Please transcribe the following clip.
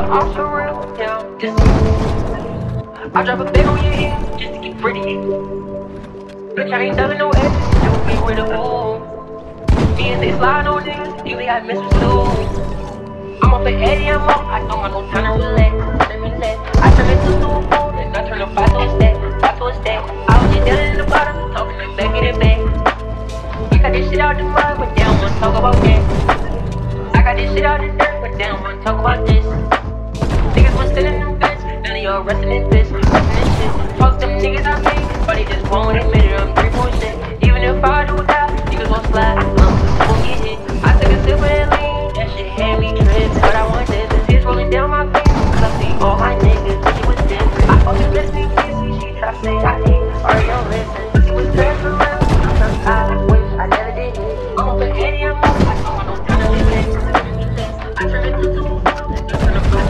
I drop a big on your head just to get pretty. Bitch, I ain't selling no edges, you be with a fool. Me and they slide on niggas, usually I miss with two. I'm up at Eddie, I'm up, I don't got no time to relax, relax. I turn it to two four, and I turn a five to a stack, five to a stack. I was just down in the bottom, talking to back in the back. You got this shit out the but they don't wanna talk about that. I got this shit out the dirt, but they don't wanna talk about this. Y'all resting in bitch, resting in shit. Fuck them niggas I made, but they just won't admit it, I'm three point shit. Even if I do die, niggas gon' slide, um, won't get hit. I took a sip of that lean, that shit had me tripping. But I want this, the tears rolling down my face, cause I see all my niggas, she was different. I fucking blessed me, kissy, she try to say I need, or you listen. She was dressed around, I wish I never did it. I'm at Eddie, I'm up, I don't want no time to relax. I turn it to two,